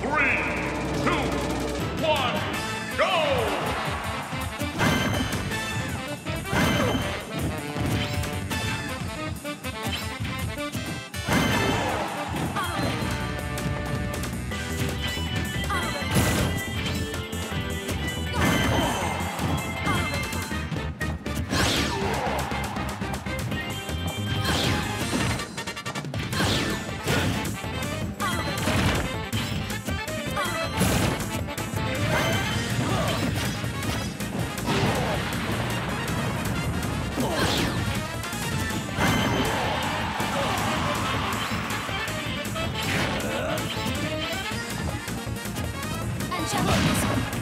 Three, じゃないです